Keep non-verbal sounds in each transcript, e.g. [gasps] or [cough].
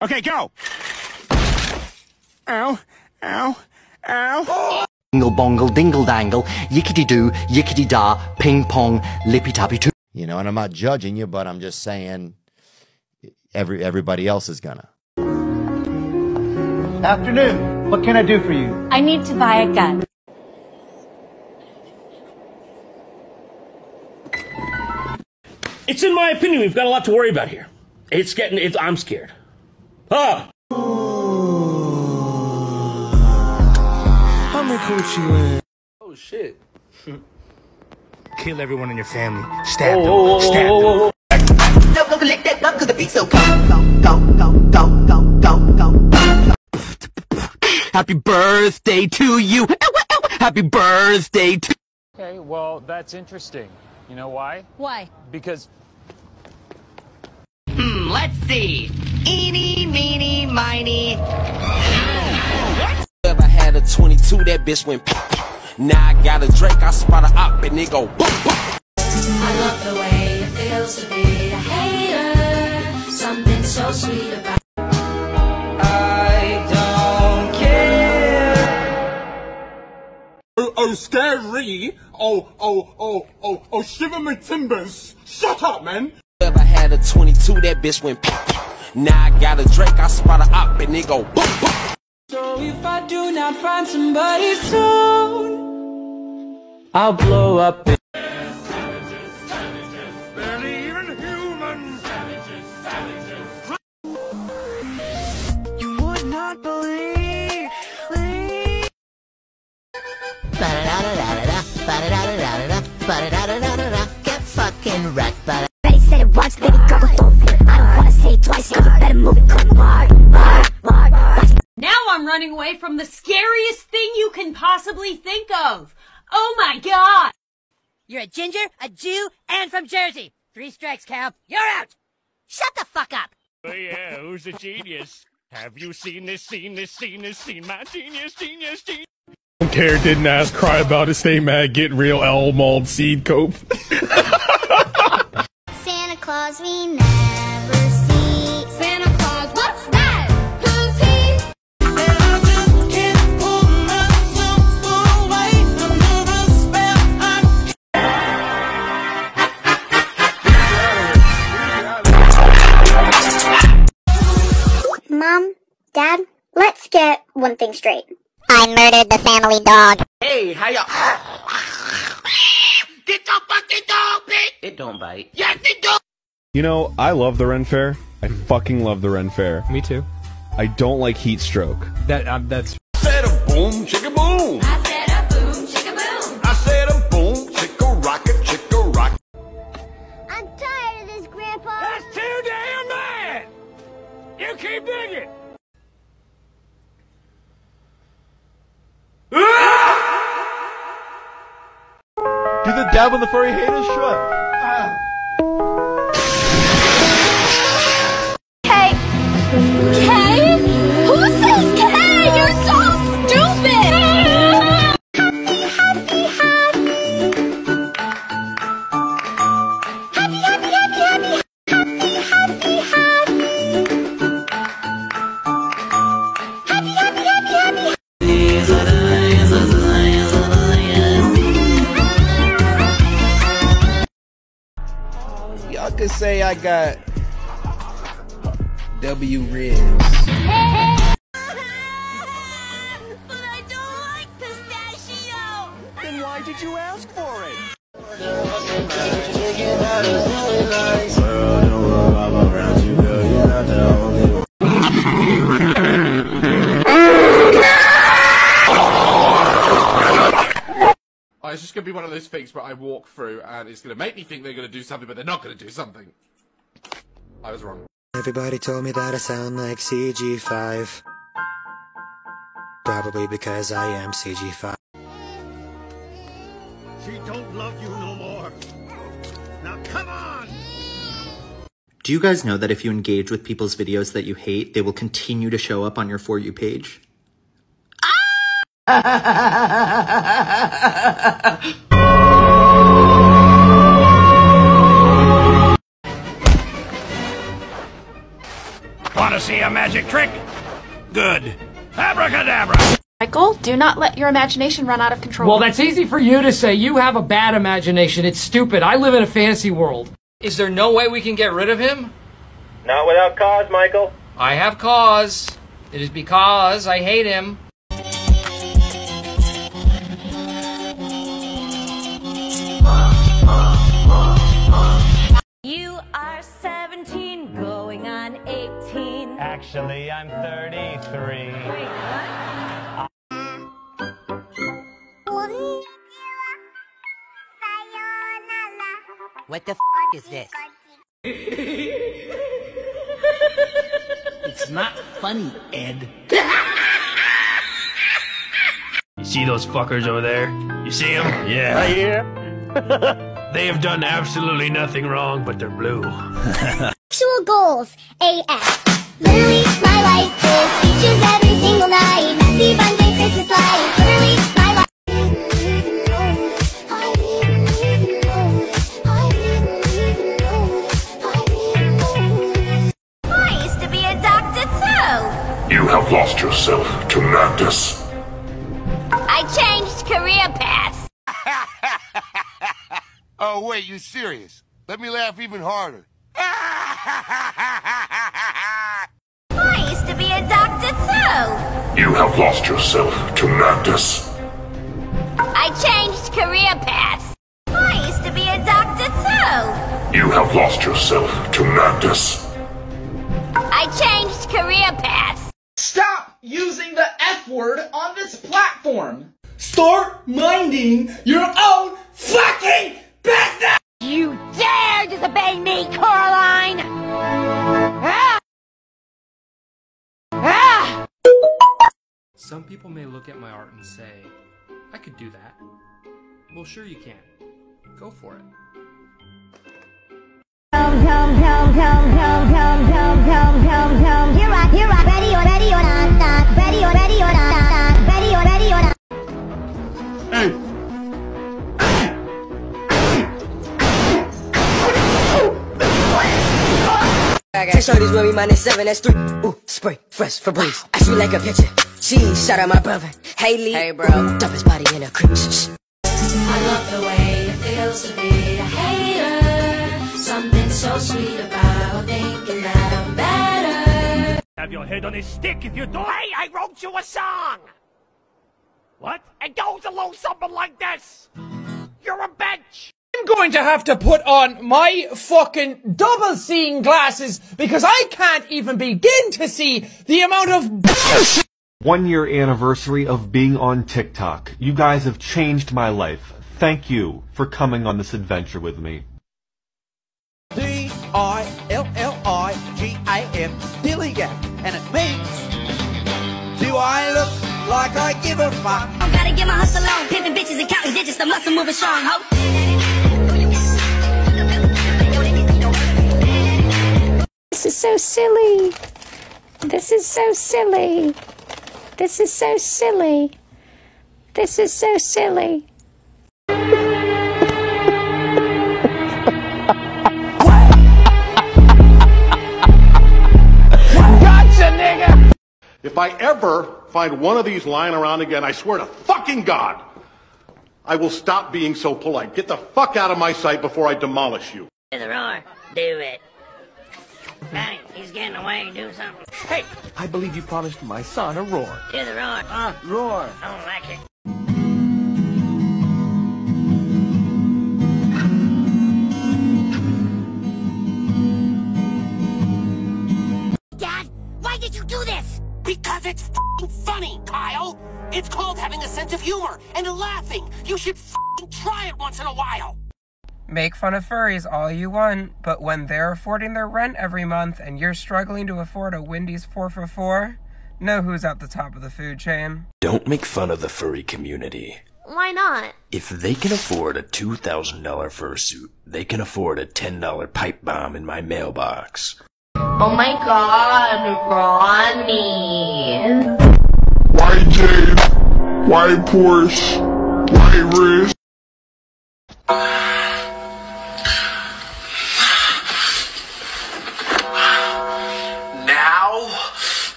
Okay, go! Ow, ow, ow. Dingle bongle, dingle dangle, yickety doo, yickety da, ping pong, lippy tappy too. You know, and I'm not judging you, but I'm just saying every everybody else is gonna. Afternoon. What can I do for you? I need to buy a gun. It's in my opinion, we've got a lot to worry about here. It's getting, it's, I'm scared. Ah! Oh shit. [laughs] Kill everyone in your family. Stab Whoa, them. whoa, whoa, Stab whoa, them. whoa, whoa. Go, go, let that go, cause the beat so go, go, go, go, go, go, go, go. Happy birthday to you. Happy birthday to Okay, well, that's interesting. You know why? Why? Because Hmm, let's see. Eeny, meeny, miny. Ever had a 22, that bitch went Now I got a Drake, I spot a op and it go boop, boop. I love the way it feels to be a hater. Something so sweet about I don't care. Oh, oh, scary! Oh, oh, oh, oh, oh, shiver my timbers! Shut up, man! Ever had a 22, that bitch went Now I got a Drake, I spot a op and it go boop, boop. So if I do not find somebody soon, I'll blow up. You would not believe. Get fucking wrecked, but Ready, said it once, baby girl, but don't fit. I don't wanna say it twice, so you better move it quick. Hard, hard, hard, hard. Now I'm running away from the scariest thing you can possibly think of. Oh my god! You're a ginger, a Jew, and from Jersey. Three strikes, Cal. You're out. Shut the fuck up. Oh yeah, who's a genius? Have you seen this, seen this, seen this, seen my genius, genius, genius? Don't care, didn't ask, cry about it, stay mad, get real, L mold, seed cope. [laughs] Santa Claus we never see. Santa Claus, what's that? Who's he? Mom, Dad, let's get one thing straight. I murdered the family dog. Hey, how y'all? Get your fucking dog, bitch! It don't bite. Yes, it do! You know, I love the Ren Fair. I fucking love the Ren Fair. Me too. I don't like heat stroke. That um, that's Said a boom, chicka boom. I said a boom, chicka boom. I said a boom, chicka rocket, chicka rock. I'm tired of this, Grandpa. That's too damn bad! You keep digging! Do the dab on the furry haters? Sure. K. Who says? You're so stupid! Happy, happy, happy. Happy, happy, happy, happy. Happy, happy, happy. Happy. Y'all could say I got W ribs. Then why did you ask for it? Oh, it's just gonna be one of those things where I walk through and it's gonna make me think they're gonna do something, but they're not gonna do something. I was wrong. Everybody told me that I sound like CG5. Probably because I am CG5. She don't love you no more. Now come on! Do you guys know that if you engage with people's videos that you hate, they will continue to show up on your For You page? [laughs] Want to see a magic trick? Good. Abracadabra! Michael, do not let your imagination run out of control. Well, that's easy for you to say. You have a bad imagination. It's stupid. I live in a fantasy world. Is there no way we can get rid of him? Not without cause, Michael. I have cause. It is because I hate him. Actually, I'm 33. What the f is this? It's not funny, Ed. You see those fuckers over there? You see them? Yeah. Yeah. [laughs] they have done absolutely nothing wrong, but they're blue. Actual goals, AF. Literally, my life is beaches every single night. Messy buns and Christmas lights. Literally, my life. I used to be a doctor too. You have lost yourself to madness. I changed career paths. [laughs] Oh, wait, you serious? Let me laugh even harder. [laughs] I used to be a doctor too. You have lost yourself to madness. I changed career paths. I used to be a doctor too. You have lost yourself to madness. I changed career paths. Stop using the F word on this platform. Start minding your own fucking business! You dare disobey me, Coraline! Some people may look at my art and say, I could do that. Well, sure you can. Go for it. Hey! Shorties with me minus seven, that's three. Ooh, spray, fresh, I shoot like a picture. She shout out my brother. Haley. Hey, bro. Dump his body in a creek. I love the way it feels to be a hater. Something so sweet about thinking that I'm better. Have your head on a stick if you don't. Hey, I wrote you a song! What? It goes along something like this. You're a bitch. I'm going to have to put on my fucking double seeing glasses because I can't even begin to see the amount of bullshit. One year anniversary of being on TikTok. You guys have changed my life. Thank you for coming on this adventure with me. D I L L I G A M Dilligan, and it means Do I look like I give a fuck? I gotta get my hustle on, pimping bitches and counting digits, the muscle moving strong, ho. This is so silly. This is so silly. This is so silly. This is so silly. Gotcha, nigga! If I ever find one of these lying around again, I swear to fucking God, I will stop being so polite. Get the fuck out of my sight before I demolish you. To the roar. Do it. Hey, he's getting away. Do something. Hey, I believe you promised my son a roar. To the roar. Ah, roar. I don't like it. Dad, why did you do this? Because it's f***ing funny, Kyle. It's called having a sense of humor and laughing. You should f***ing try it once in a while. Make fun of furries all you want, but when they're affording their rent every month and you're struggling to afford a Wendy's 4 for 4, know who's at the top of the food chain. Don't make fun of the furry community. Why not? If they can afford a $2,000 fursuit, they can afford a $10 pipe bomb in my mailbox. Oh my god, Ronnie. White Jade, white Porsche, white wrist.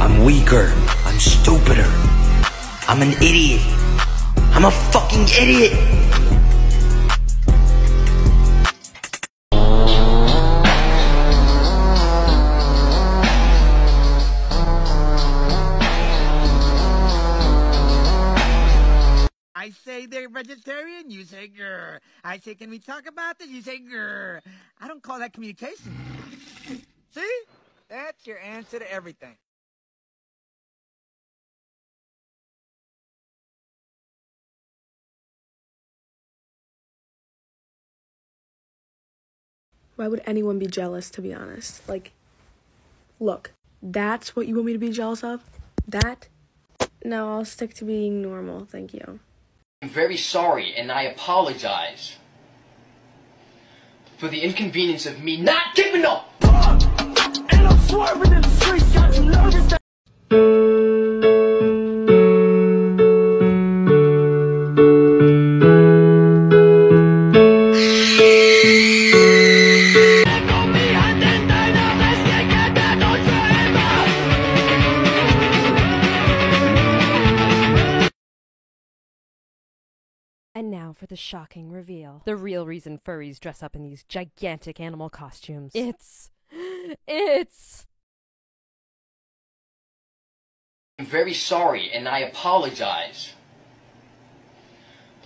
I'm weaker. I'm stupider. I'm an idiot. I'm a fucking idiot. Vegetarian, you say grr. I say, can we talk about this? You say grr. I don't call that communication. See? That's your answer to everything. Why would anyone be jealous, to be honest? Like, look, that's what you want me to be jealous of? That? No, I'll stick to being normal, thank you. I'm very sorry and I apologize for the inconvenience of me not giving up. And now for the shocking reveal. The real reason furries dress up in these gigantic animal costumes. It's. It's. I'm very sorry and I apologize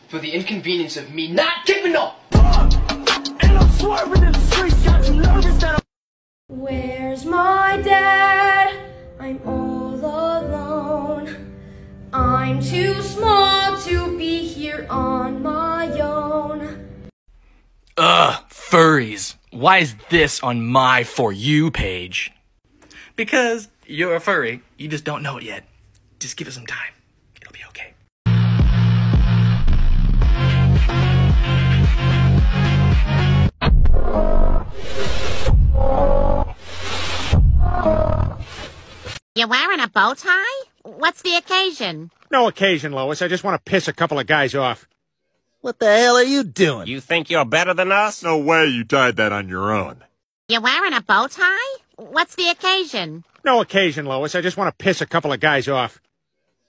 for the inconvenience of me not giving up. And I'm swerving in the streets, got you nervous that I'm Where's my dad? I'm all alone. I'm too small to be here on my own. Ugh, furries. Why is this on my For You page? Because you're a furry. You just don't know it yet. Just give it some time. It'll be okay. You're wearing a bow tie? What's the occasion? No occasion, Lois. I just want to piss a couple of guys off. What the hell are you doing? You think you're better than us? No way you tied that on your own. You're wearing a bow tie? What's the occasion? No occasion, Lois. I just want to piss a couple of guys off.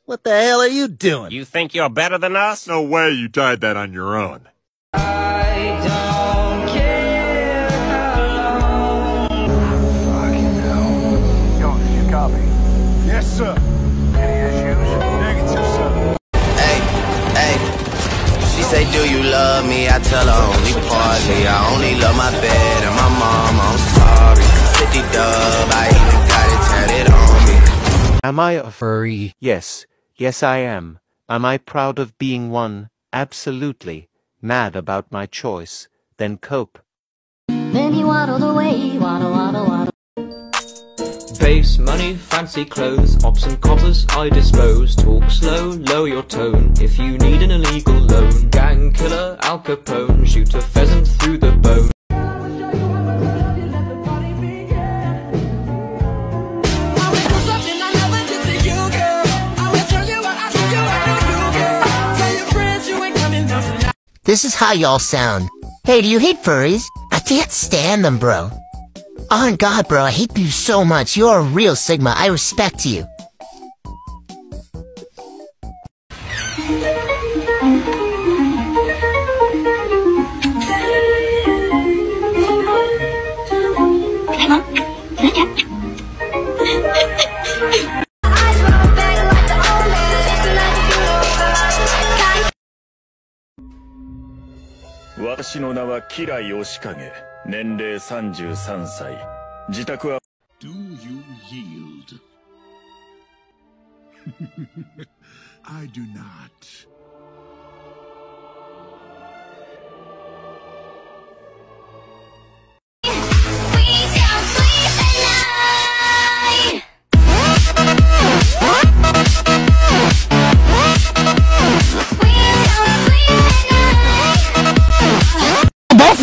What the hell are you doing? You think you're better than us? No way you tied that on your own. Do you love me? I tell her only partly. I only love my bed and my mom. I'm sorry. 50 dub, I even got it tatted on me. Am I a furry? Yes. Yes, I am. Am I proud of being one? Absolutely. Mad about my choice. Then cope. Then he waddled away, waddle, waddle, waddle. Base money, fancy clothes, ops and coppers I dispose. Talk slow, lower your tone if you need an illegal loan. Gang killer, Al Capone, shoot a pheasant through the bone. This is how y'all sound. Hey, do you hate furries? I can't stand them, bro. On God, bro, I hate you so much. You're a real Sigma. I respect you. My. 年齢33歳自宅は Do you yield? I do not.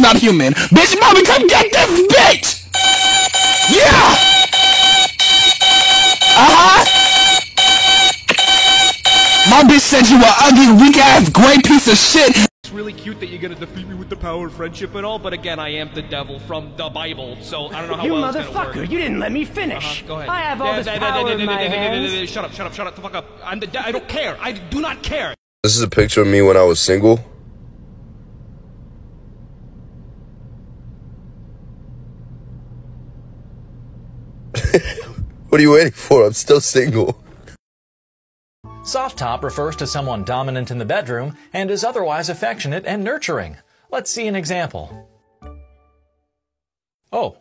Both not human. Bitch, mommy, come get this bitch! Yeah! Uh-huh! My bitch said you were ugly, weak ass, gray piece of shit. It's really cute that you're gonna defeat me with the power of friendship and all, but again, I am the devil from the Bible, so I don't know how You well it's gonna motherfucker, work. you didn't let me finish. Uh-huh, go ahead. I have all this power in my hands. Shut up, shut up, shut up, the fuck up. I'm the de- I don't care. I do not care. This is a picture of me when I was single. What are you waiting for? I'm still single. Soft top refers to someone dominant in the bedroom and is otherwise affectionate and nurturing. Let's see an example. Oh,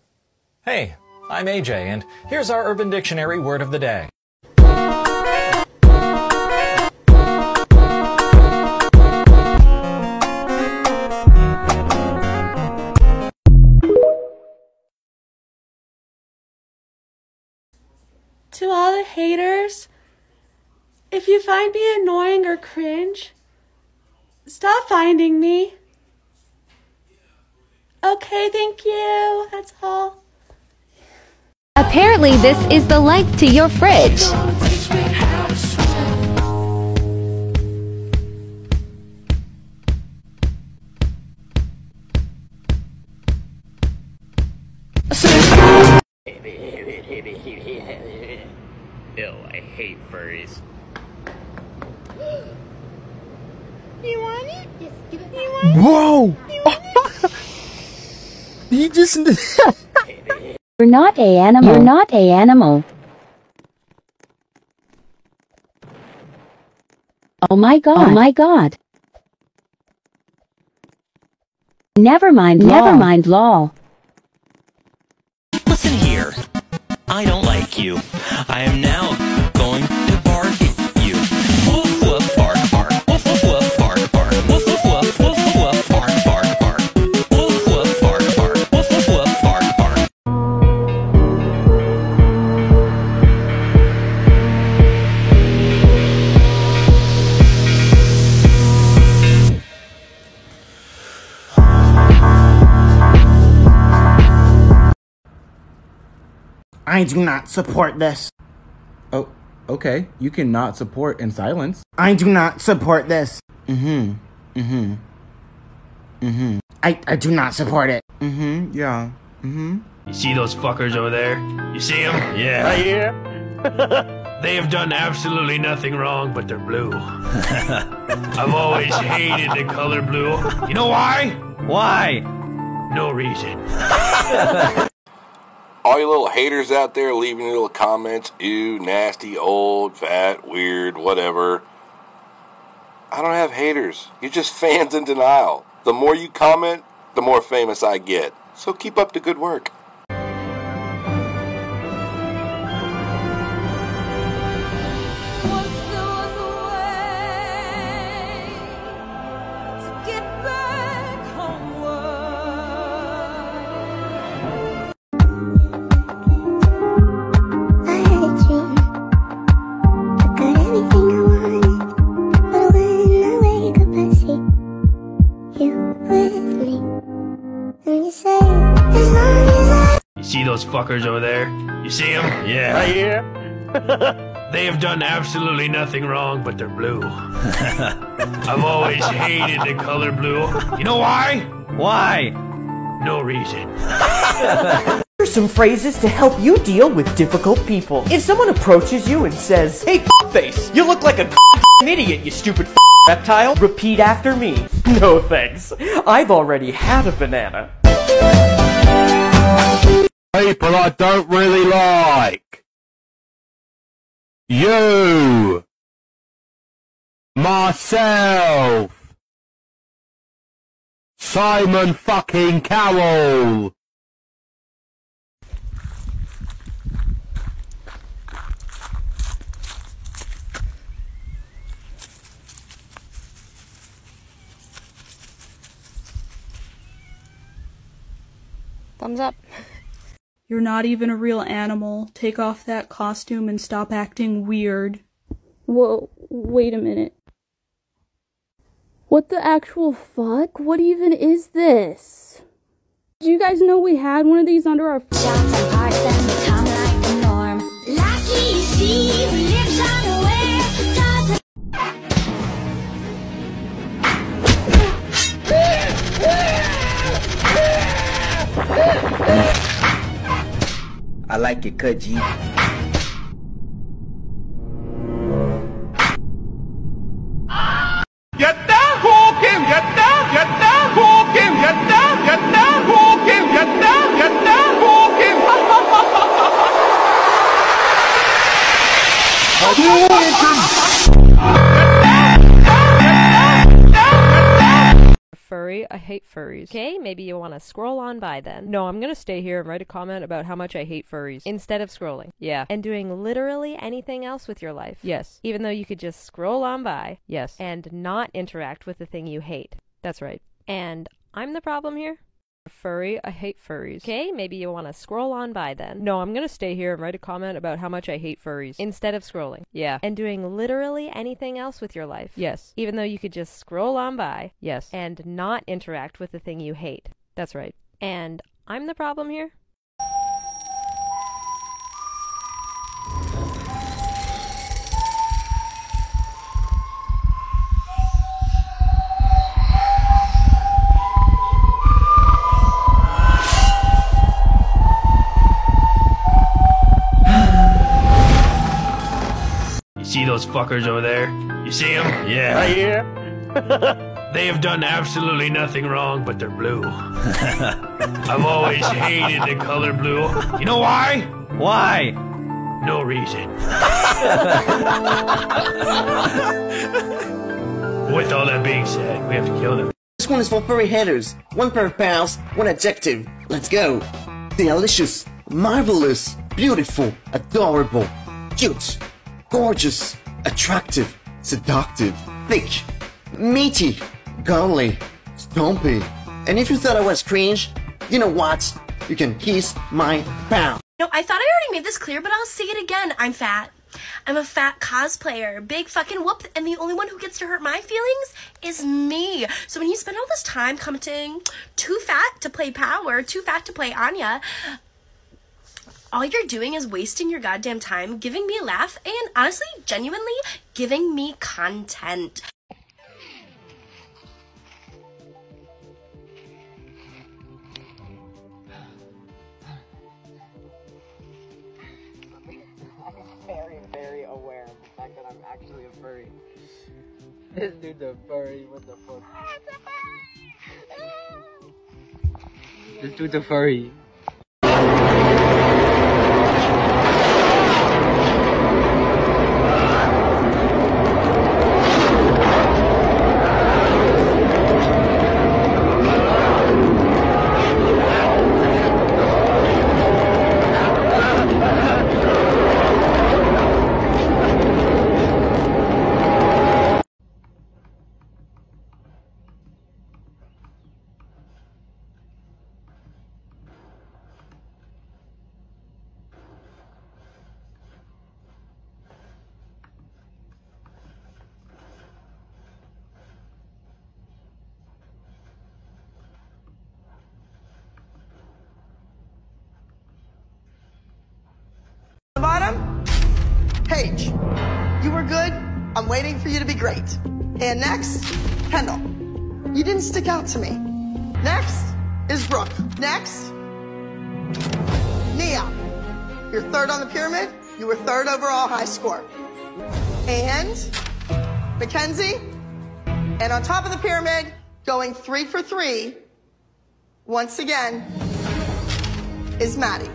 hey, I'm AJ, and here's our Urban Dictionary word of the day. To all the haters, if you find me annoying or cringe, stop finding me. Okay, thank you. That's all. Apparently, this is the length to your fridge. Furries. [gasps] You want it? Yes, give it back. [gasps] Whoa! you [laughs] just. [laughs] You're not a animal. You're not a animal. Oh my god. Oh my god. Never mind, never mind, lol. Listen here. I don't like you. I am now I do not support this. Oh, okay. You cannot support in silence. I do not support this. Mm-hmm. Mm-hmm. Mm-hmm. I, I do not support it. Mm-hmm. Yeah. Mm-hmm. You see those fuckers over there? You see them? Yeah. yeah. [laughs] They have done absolutely nothing wrong, but they're blue. [laughs] I've always hated the color blue. You know why? Why? No reason. [laughs] All you little haters out there leaving your little comments, ew, nasty, old, fat, weird, whatever. I don't have haters. You're just [laughs] fans in denial. The more you comment, the more famous I get. So keep up the good work. Fuckers over there? You see them? Yeah. yeah. [laughs] They have done absolutely nothing wrong, but they're blue. [laughs] I've always hated the color blue. You know why? Why? No reason. [laughs] Here's some phrases to help you deal with difficult people. If someone approaches you and says, Hey, face, you look like a idiot, you stupid reptile, repeat after me. No thanks. I've already had a banana. People I don't really like. You. Myself. Simon fucking Cowell. Thumbs up. You're not even a real animal. Take off that costume and stop acting weird. Whoa, wait a minute. What the actual fuck? What even is this? Do you guys know we had one of these under our and and become like the norm. Lucky lives [laughs] walk him, get down, hook him, I hate furries. Okay, maybe you want to scroll on by then. No, I'm gonna stay here and write a comment about how much I hate furries instead of scrolling. Yeah. And doing literally anything else with your life. Yes. Even though you could just scroll on by. Yes. And not interact with the thing you hate. That's right. And I'm the problem here? Furry, I hate furries. Okay, maybe you want to scroll on by then. No, I'm gonna stay here and write a comment about how much I hate furries instead of scrolling. Yeah. And doing literally anything else with your life. Yes. Even though you could just scroll on by. Yes. And not interact with the thing you hate. That's right. And I'm the problem here? See those fuckers over there? You see them? Yeah. Yeah. [laughs] They have done absolutely nothing wrong, but they're blue. [laughs] I've always hated the color blue. You know why? Why? No reason. [laughs] With all that being said, we have to kill them. This one is for furry headers. One pair of pals, one adjective. Let's go. Delicious, marvelous, beautiful, adorable, cute, gorgeous, attractive, seductive, thick, meaty, girly, stumpy. And if you thought I was cringe, you know what? You can kiss my pal. No, I thought I already made this clear, but I'll say it again. I'm fat. I'm a fat cosplayer. Big fucking whoop. And the only one who gets to hurt my feelings is me. So when you spend all this time commenting, too fat to play power, too fat to play Anya, all you're doing is wasting your goddamn time giving me a laugh and honestly, genuinely giving me content. I'm very, very aware of the fact that I'm actually a furry. This dude's a furry, what the [laughs] fuck? This dude's a furry. Great. And next, Kendall. You didn't stick out to me. Next is Brooke. Next, Nia. You're third on the pyramid. You were third overall high score. And Mackenzie. And on top of the pyramid, going three for three, once again, is Maddie.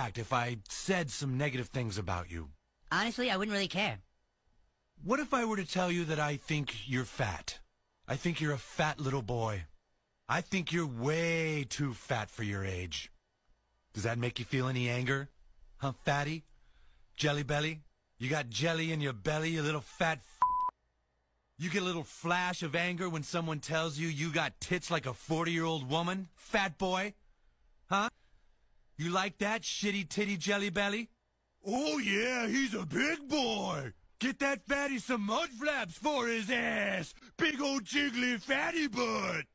React if I said some negative things about you? Honestly, I wouldn't really care. What if I were to tell you that I think you're fat? I think you're a fat little boy. I think you're way too fat for your age. Does that make you feel any anger? Huh, fatty? Jelly belly? You got jelly in your belly, you little fat f You get a little flash of anger when someone tells you you got tits like a 40-year-old woman? Fat boy? Huh? You like that, shitty titty jelly belly? Oh yeah, he's a big boy! Get that fatty some mud flaps for his ass! Big old jiggly fatty butt!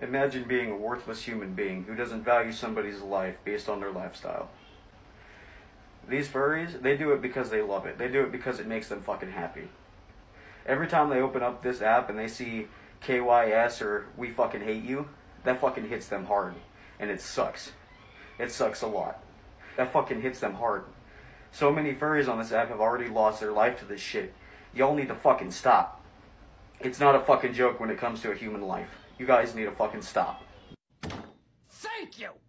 Imagine being a worthless human being who doesn't value somebody's life based on their lifestyle. These furries, they do it because they love it. They do it because it makes them fucking happy. Every time they open up this app and they see KYS or We Fucking Hate You, that fucking hits them hard. And it sucks. It sucks a lot. That fucking hits them hard. So many furries on this app have already lost their life to this shit. Y'all need to fucking stop. It's not a fucking joke when it comes to a human life. You guys need to fucking stop. Thank you!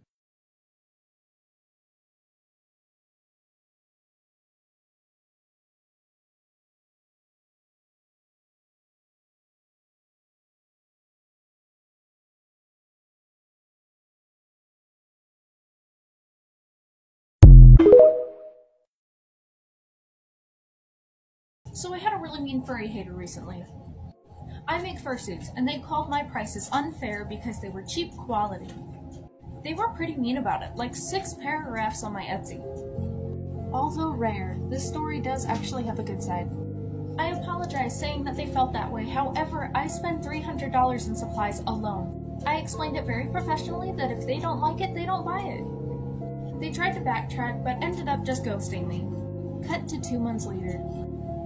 So I had a really mean furry hater recently. I make fursuits, and they called my prices unfair because they were cheap quality. They were pretty mean about it, like six paragraphs on my Etsy. Although rare, this story does actually have a good side. I apologize saying that they felt that way, however, I spent $300 in supplies alone. I explained it very professionally that if they don't like it, they don't buy it. They tried to backtrack, but ended up just ghosting me. Cut to two months later.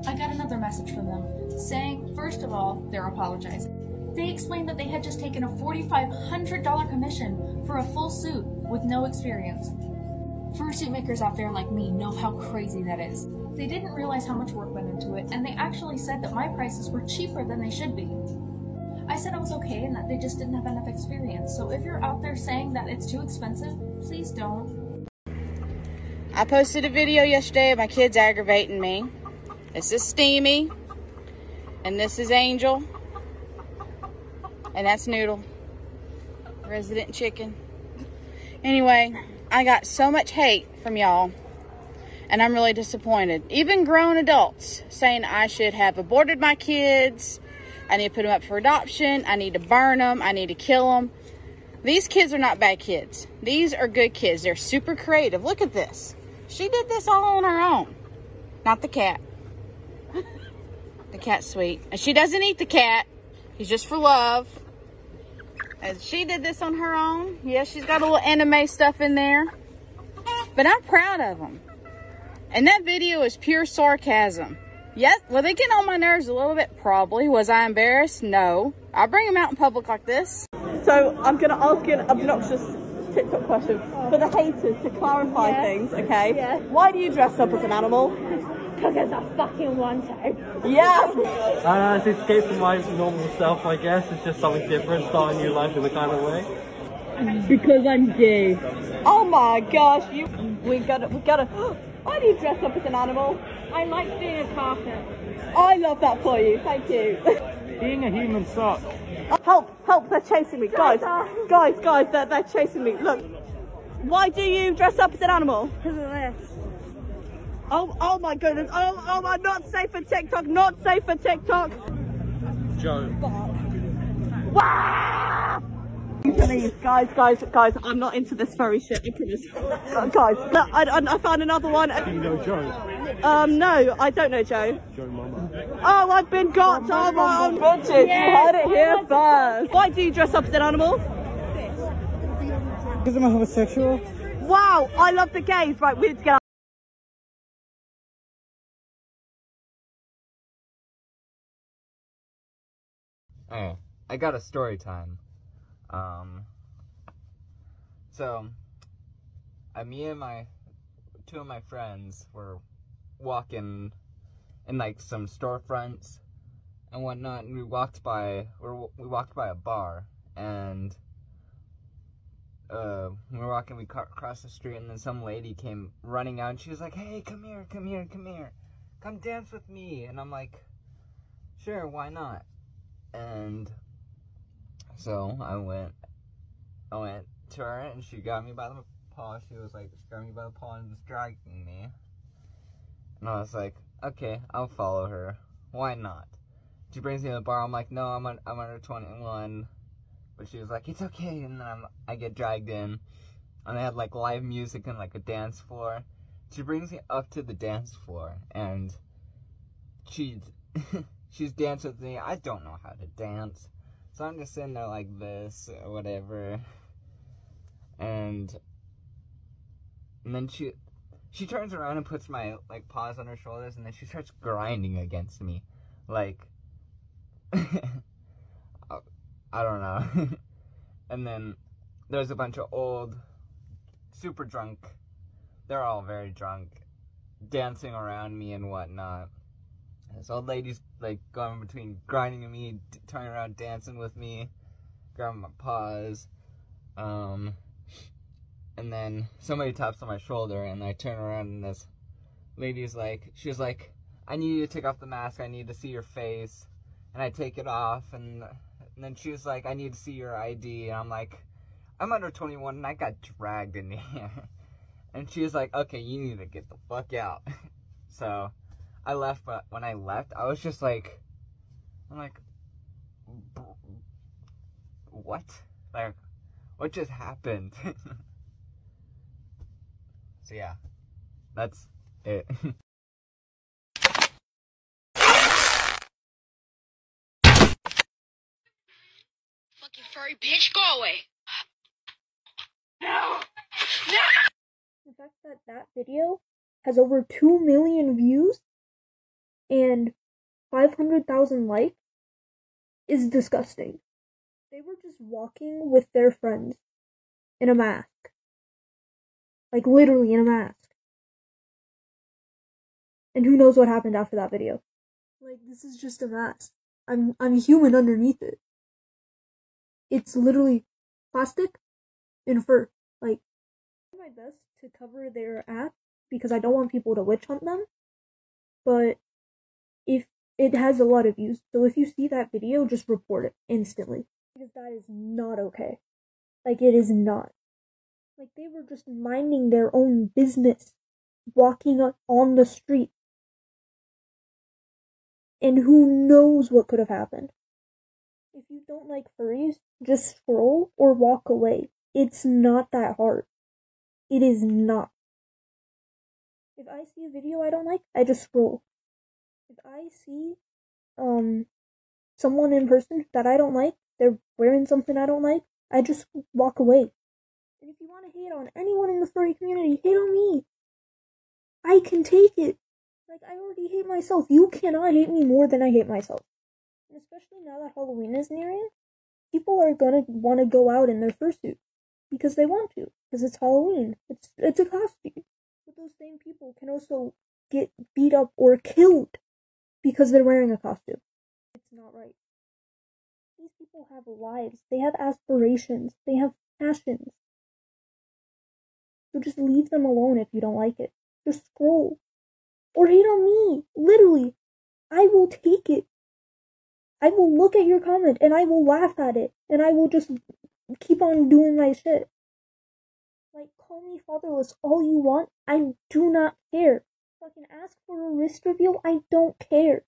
I got another message from them, saying, first of all, they're apologizing. They explained that they had just taken a $4,500 commission for a full suit with no experience. Fursuit makers out there like me know how crazy that is. They didn't realize how much work went into it, and they actually said that my prices were cheaper than they should be. I said I was okay and that they just didn't have enough experience, so if you're out there saying that it's too expensive, please don't. I posted a video yesterday of my kids aggravating me. This is Steamy. And this is Angel. And that's Noodle. Resident chicken. Anyway, I got so much hate from y'all. And I'm really disappointed. Even grown adults saying I should have aborted my kids. I need to put them up for adoption. I need to burn them. I need to kill them. These kids are not bad kids. These are good kids. They're super creative. Look at this. She did this all on her own. Not the cat. The cat's sweet. And she doesn't eat the cat. He's just for love. And she did this on her own. Yeah, she's got a little anime stuff in there. But I'm proud of them. And that video is pure sarcasm. Yes, were they getting on my nerves a little bit? Probably. Was I embarrassed? No. I bring them out in public like this. So I'm going to ask you an obnoxious TikTok question for the haters to clarify Yes. things, okay? Yes. Why do you dress up as an animal? Because I fucking want to. Yes! Uh, to escape from my normal self, I guess. It's just something different, start a new life in a kind of way. Because I'm gay. Oh my gosh, you we gotta we gotta why do you dress up as an animal? I like being a carpet. I love that for you, thank you. [laughs] Being a human sucks. Help, help, they're chasing me. Guys, guys, guys, they're, they're chasing me. Look. Why do you dress up as an animal? Because of this. Oh, oh my goodness. Oh, oh my, not safe for TikTok, not safe for TikTok. Joe. Wow! Please, guys, guys, guys, I'm not into this furry shit, I promise. Uh, guys, look, I, I, I found another one. Do you know Joe? Um, no, I don't know Joe. Joe Mama. Oh, I've been got. Oh my own bitches. You heard it here first. Why do you dress up as an animal? Because I'm a homosexual. Wow, I love the gays. Right, we need to get out. Oh, I got a story time. Um, so, uh, me and my two of my friends were walking in like some storefronts, and whatnot, and we walked by or we walked by a bar, and uh, we were walking, we ca- crossed the street, and then some lady came running out, and she was like, "Hey, come here, come here, come here, come dance with me," and I'm like, "Sure, why not?" And so I went, I went to her, and she got me by the paw. She was like, she got me by the paw and was dragging me, and I was like, "Okay, I'll follow her. Why not?" She brings me to the bar. I'm like, "No, I'm un- I'm under 21." But she was like, "It's okay," and then I'm, I get dragged in, and they had like live music and like a dance floor. She brings me up to the dance floor, and she's [laughs] she's dancing with me. I don't know how to dance, so I'm just sitting there like this or whatever, and and then she she turns around and puts my like paws on her shoulders, and then she starts grinding against me, like. [laughs] I don't know. [laughs] and then there's a bunch of old, super drunk, they're all very drunk, dancing around me and whatnot. This old lady's like going between grinding at me, turning around, dancing with me, grabbing my paws. Um, and then somebody taps on my shoulder, and I turn around, and this lady's like, she was like, I need you to take off the mask, I need to see your face. And I take it off, and and then she was like, I need to see your ID. And I'm like, I'm under 21 and I got dragged in here. [laughs] And she was like, okay, you need to get the fuck out. [laughs] So I left, but when I left, I was just like, I'm like, "B- what? Like, what just happened? [laughs] so yeah, that's it. [laughs] Fucking furry bitch, go away. No. The fact that that video has over 2 million views and 500,000 likes is disgusting. They were just walking with their friends in a mask. Like, literally in a mask. And who knows what happened after that video. Like, this is just a mask. I'm, I'm human underneath it. It's literally plastic and fur. Like, I try my best to cover their act because I don't want people to witch hunt them. But if it has a lot of views, so if you see that video, just report it instantly because that is not okay. Like, it is not. Like, they were just minding their own business, walking on- on the street. And who knows what could have happened. If you don't like furries, just scroll or walk away. It's not that hard. It is not. If I see a video I don't like, I just scroll. If I see um someone in person that I don't like, they're wearing something I don't like, I just walk away. And if you want to hate on anyone in the furry community, hate on me. I can take it. Like I already hate myself. You cannot hate me more than I hate myself. And especially now that Halloween is nearing, people are gonna want to go out in their fursuit because they want to because it's Halloween. It's it's a costume. But those same people can also get beat up or killed because they're wearing a costume. It's not right. These people have lives. They have aspirations. They have passions. So just leave them alone if you don't like it. Just scroll. Or hate on me. Literally. I will take it. I will look at your comment and I will laugh at it. And I will just keep on doing my shit. Like, call me fatherless all you want. I do not care. Fucking ask for a wrist reveal. I don't care.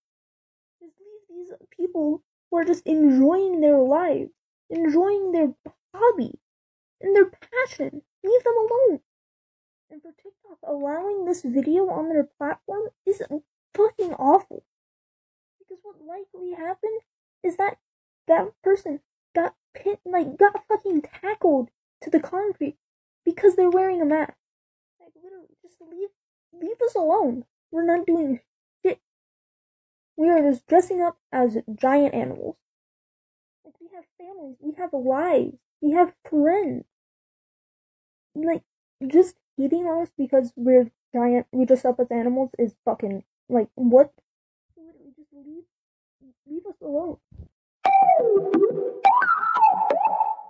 Just leave these people who are just enjoying their lives, enjoying their hobby, and their passion. Leave them alone. And for TikTok, allowing this video on their platform is fucking awful. Because what likely happened is that that person got pit like got fucking tackled to the concrete because they're wearing a mask. Like literally, just leave leave us alone. We're not doing shit. We are just dressing up as giant animals. Like we have families, we have lives, we have friends. Like just hating on us because we're giant, we dress up as animals is fucking like what? Literally, just leave Leave us alone.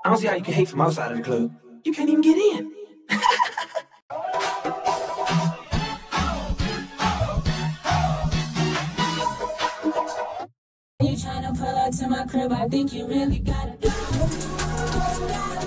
I don't see how you can hate from outside of the club. You can't even get in. [laughs] to my crib, I think you really gotta go.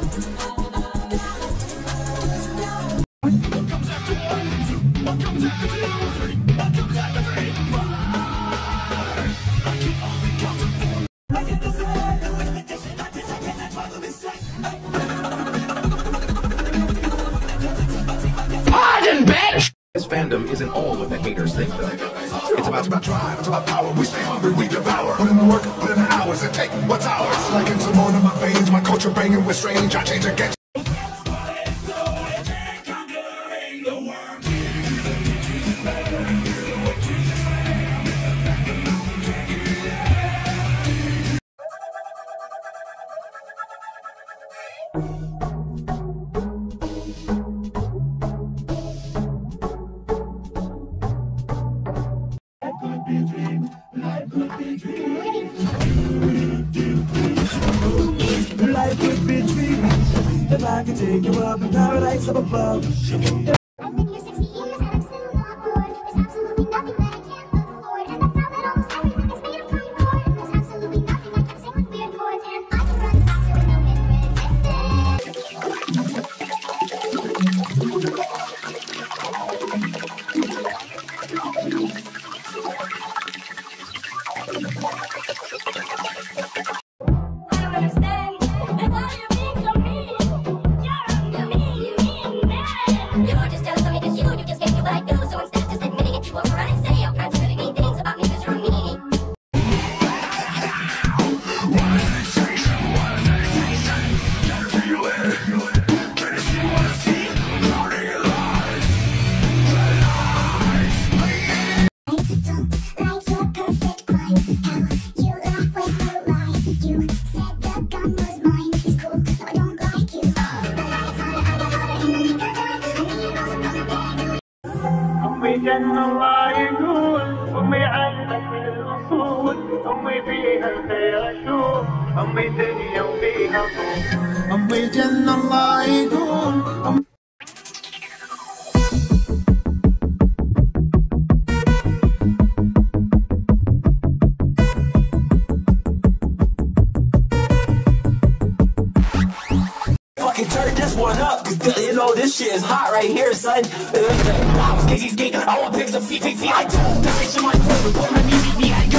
Right here, son. I I want pics of feet, feet. I told the bitch in my crib, put my knee, me, I go.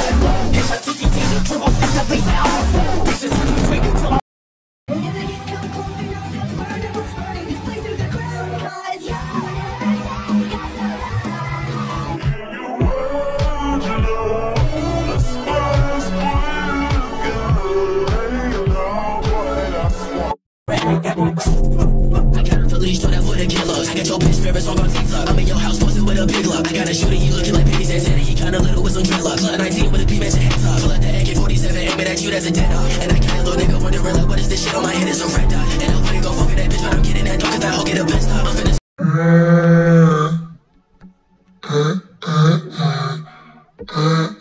It's a TTT, triple six, at least a fool. Bitches, I'm tweaking till I'm I her to leash, told that boy to kill us. I got your bitch favorite song on TikTok. I'm in your house, posted with a big lock. I got a shooter, he looking like Penny Santana. He kinda little with some dreadlocks. Like 19 with a P-Mansion head top. Pull out the AK-47, aim it at you, that's a dead dog. And I got a little nigga wondering like, what is this shit on my head? It's a red dot. And I wouldn't go fucking that bitch, but I'm getting that dog, cause that hoe get a best stop. I'm finna You